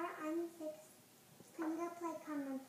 I'm six. It's time to play common.